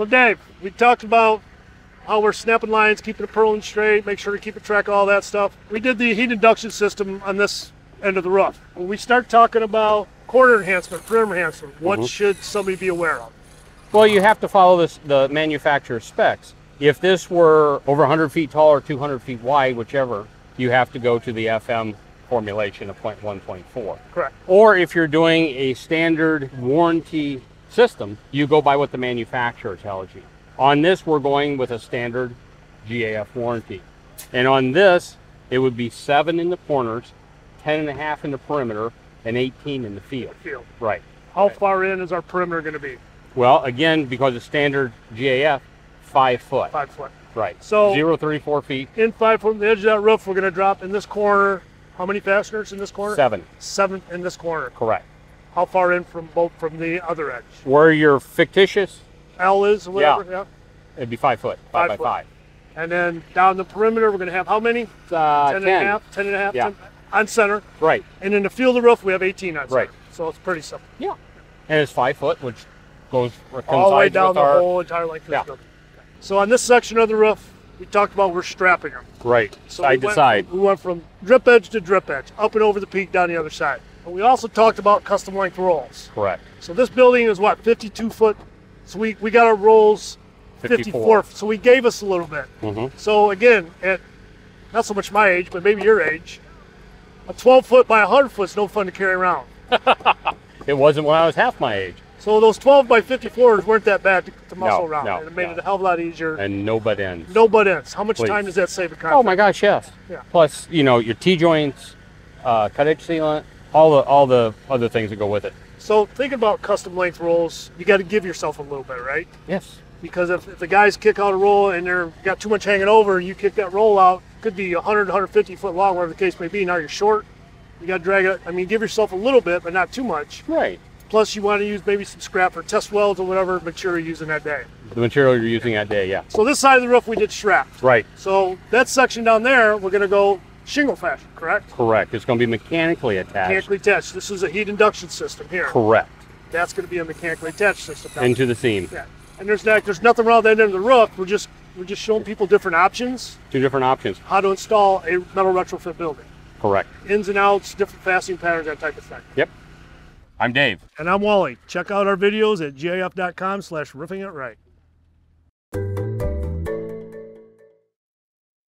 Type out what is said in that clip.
So Dave, we talked about how we're snapping lines, keeping the purlin straight, make sure to keep a track of all that stuff. We did the heat induction system on this end of the roof. When we start talking about corner enhancement, perimeter enhancement, what mm-hmm. should somebody be aware of? Well, you have to follow this, the manufacturer's specs. If this were over 100 feet tall or 200 feet wide, whichever, you have to go to the FM formulation of 0.1.4. Correct. Or if you're doing a standard warranty system, you go by what the manufacturer tells you. On this, we're going with a standard GAF warranty. And on this, it would be seven in the corners, 10 and a half in the perimeter, and 18 in the field. Field. Right. How far in is our perimeter going to be? Well, again, because it's standard GAF, five foot. Five foot. Right. So- zero, three, four feet, In five foot from the edge of that roof, we're going to drop in this corner. How many fasteners in this corner? seven. Seven in this corner. Correct. How far in from both from the other edge? Where you're fictitious, L is or whatever. Yeah. it'd be five foot, Five five, by foot. five. And then down the perimeter, we're going to have how many? Uh, 10 and a half, 10 and a half, Yeah. 10 on center. Right. And in the field of the roof, we have 18 on center. Right. So it's pretty simple. Yeah. And it's five foot, which goes All the way down the our whole entire length of Yeah. the building. So on this section of the roof, we talked about we're strapping them. right So side we to went, side. We went from drip edge to drip edge, up and over the peak down the other side. But we also talked about custom length rolls. Correct. So this building is what, 52 foot? So we, we got our rolls 54. 54. So we gave us a little bit. Mhm. So again, at not so much my age, but maybe your age, a 12 foot by 100 foot is no fun to carry around. It wasn't when I was half my age, So those 12 by 54s weren't that bad to, to muscle No, around. no, and it made no. it a hell of a lot easier. and no butt ends. no butt ends. How much Please. time does that save a contractor? Oh my gosh, yes. Yeah. Plus, you know, your T joints, uh, cut edge sealant, all the all the other things that go with it. So thinking about custom length rolls, you got to give yourself a little bit, right? Yes. Because if, if the guys kick out a roll and they're got too much hanging over, you kick that roll out, could be 100, 150 foot long, whatever the case may be. Now you're short. You got to drag it. I mean, give yourself a little bit, but not too much. Right. Plus, you want to use maybe some scrap or test welds or whatever material you're using that day. The material you're using that day, yeah. So this side of the roof we did strapped. Right. So that section down there, we're going to go shingle fashion, correct? Correct. It's going to be mechanically attached. Mechanically attached. This is a heat induction system here. Correct. That's going to be a mechanically attached system. down Into the seam. Yeah, and there's not, there's nothing wrong with that end of the roof. We're just we're just showing people different options, Two different options. how to install a metal retrofit building, Correct. ins and outs, different fastening patterns, that type of thing. Yep. I'm Dave. And I'm Wally. Check out our videos at gaf.com/slash roofing it right.